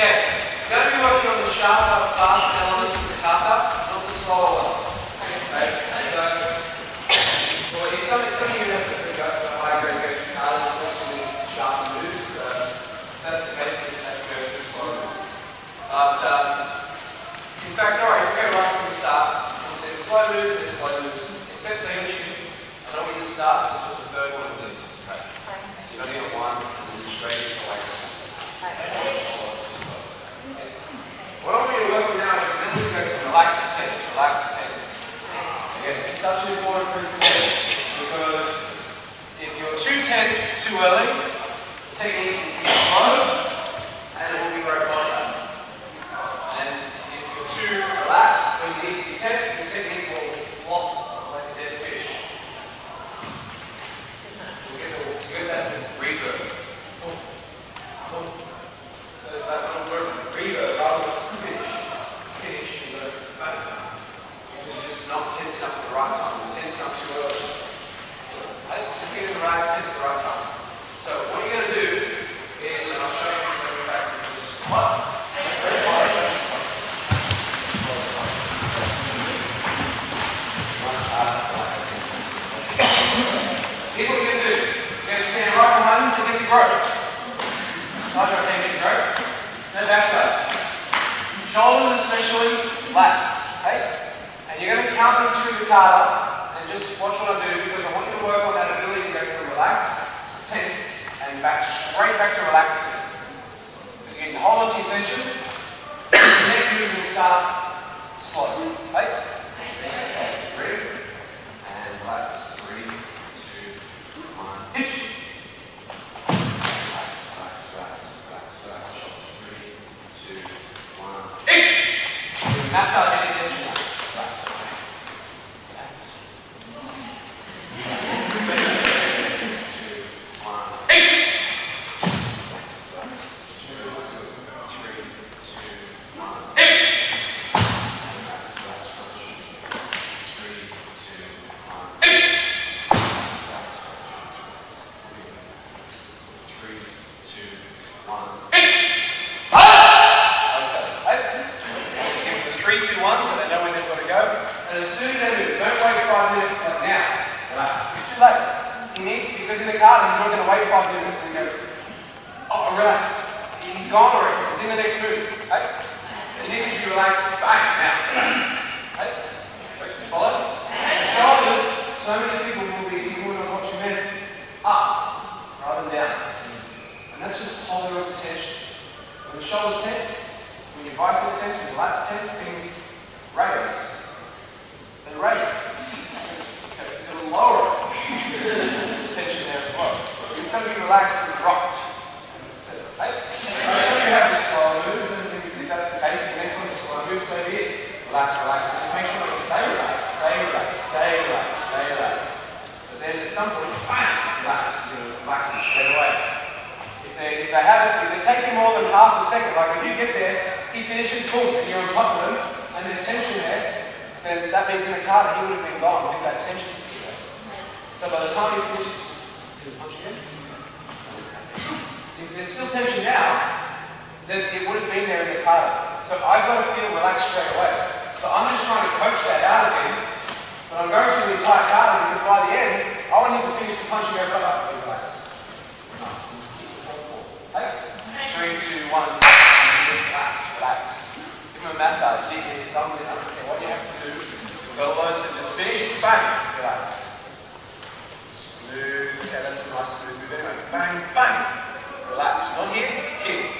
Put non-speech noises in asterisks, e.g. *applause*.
Okay, we're going to be working on the sharper, fast elements of the kata, not the slower ones. Okay, so well, if some, some of you have the, the high grade go to kata, also really sharp moves. So that's the case, we just have to go through slow ones. But um, in fact, alright, let's go right from the start. There's slow moves, there's slow moves. Except so you I don't want you to start just with the third one of these. Okay. So you don't need a one and then straight away from what I want you to work on now is mentally go from relaxed tense, relaxed tense. Again, this is such an important principle because if you're too tense too early, the technique will be slow and it will be robotic. And if you're too relaxed when you need to be tense, the technique will flop like a dead fish. You'll get, the, you get that reverb. Oh, oh, that little word reverb, rather than finish, finish, you go back. Because you're just not tense enough at the right time. You're tense enough too early. So let's just get in the right tense at the right time. So what you're going to do is, and I'll show you so in fact you can just squat. Very hard. Close time. Nice hard, relaxed tense. Here's what you're going to do. You're going to stand right the. Large right hand against the rope. No backsides. Shoulders especially, lats. Okay? And you're going to count them through the kata and just watch what I do because I want you to work on that ability to go from relaxed to tense and back straight back to relaxed. Because you're getting hold on to your tension. the *coughs* next move will start slow. Okay, ready? And relax. Three, two, one. Itch. Relax, relax, relax, relax, relax. Shoulders. Three, two, one. Itch. Massage any tension now. Relax. Relax. Two, one. Itch. Relax, relax. Two, three, two, one. Itch. Relax, relax, relax. Three, two, one. Itch. Relax, relax, relax. Three, two, one. Itch. Like so. Right? Give them the three, two, one, so they know when they've got to go. And as soon as they move, don't wait five minutes like now. Relax. It's too late. You need, because in the garden, he's not going to wait five minutes and go, oh, relax. He's gone already. He's in the next room. Right? It needs to be relaxed. Bang, now. Right, you follow? The shoulders, so many people will be, even when I was watching men, up rather than down. And that's just holding on to tension. When the shoulders tense, when your biceps tense, when your lats tense, things raise. They raise. Okay, It'll lower it. There's tension there as well. It's going to be relaxed and dropped. So, hey, uh, some of you have the slow moves, and if that's the case, the next one's a slow move, so be it. Relax, relax. Just make sure to stay relaxed, stay relaxed, stay relaxed, stay relaxed. But then at some point, bam, relax. You know, relax them straight away. If they, if they haven't, if they take you more than half a second, like if you get there, he finishes, boom, and you're on top of him, and there's tension there, then that means in the kata he would have been gone with that tension still there. So by the time he finishes, just punch again. If there's still tension now, then it would have been there in the kata. So I've got to feel relaxed straight away. So I'm just trying to coach that out of him, but I'm going through the entire kata because by the end, I want him to finish the punch and go right up and relax. Nice. Just keep the front four. Hey. Three, two, one. Relax, relax. Give him a massage. Dig in, thumbs in. I don't care what you have to do. You've got to learn to just finish. Bang. Relax. Smooth. Okay, that's a nice smooth move. Bang, bang. Relax. Not here. Here.